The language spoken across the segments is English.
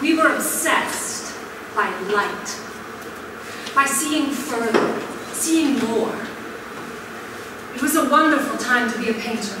We were obsessed by light, by seeing further, seeing more. It was a wonderful time to be a painter.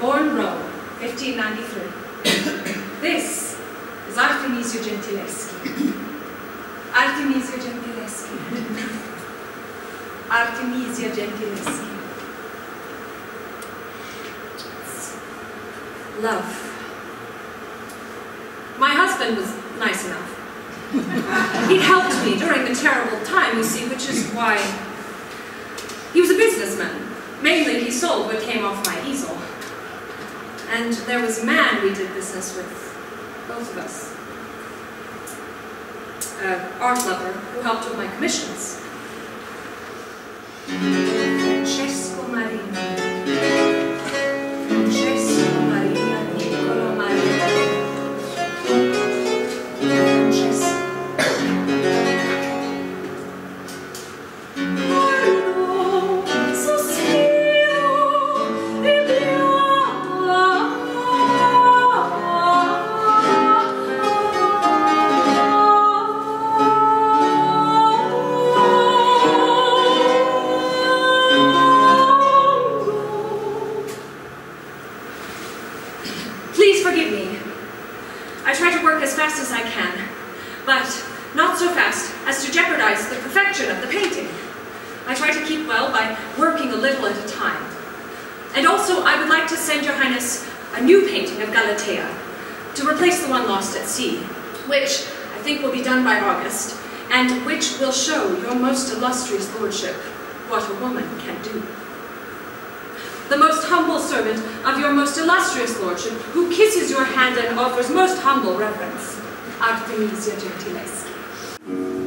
Born Rome, 1593. this is Artemisia Gentileschi. Artemisia Gentileschi. Artemisia Gentileschi. Love. My husband was nice enough. he helped me during the terrible time, you see, which is why he was a businessman. Mainly, he sold what came off my easel. And there was a man we did business with, both of us. An art lover who helped with my commissions. But not so fast as to jeopardize the perfection of the painting. I try to keep well by working a little at a time. And also, I would like to send Your Highness a new painting of Galatea to replace the one lost at sea, which I think will be done by August, and which will show your most illustrious lordship what a woman can do. The most humble servant of your most illustrious lordship, who kisses your hand and offers most humble reverence, Artemisia Gentileschi.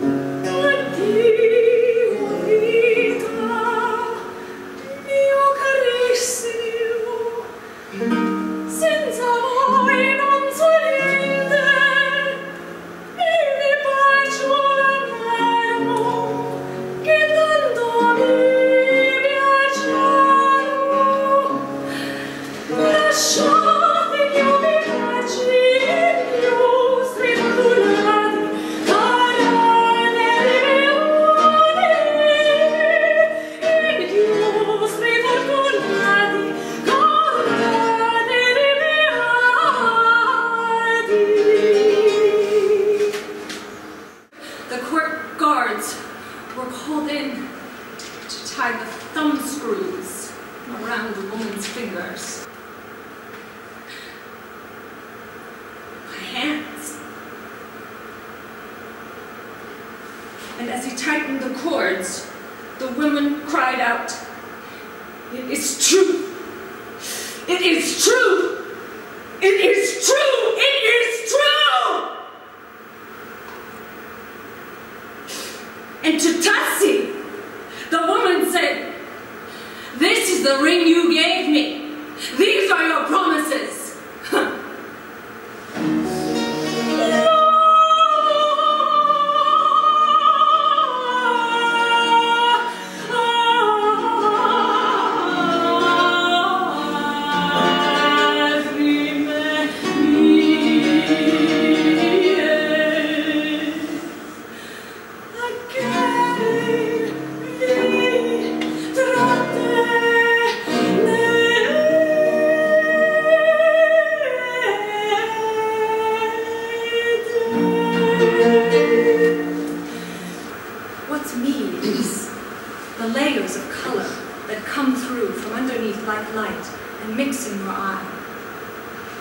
And as he tightened the cords, the woman cried out, It is true! It is true! It is true! It is true! And to Tassi, the woman said, This is the ring you Is the layers of color that come through from underneath like light and mix in your eye.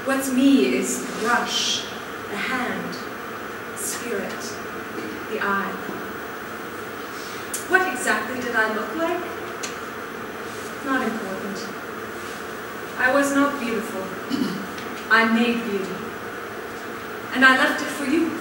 What's me is the brush, the hand, the spirit, the eye. What exactly did I look like? Not important. I was not beautiful. I made beauty. And I left it for you.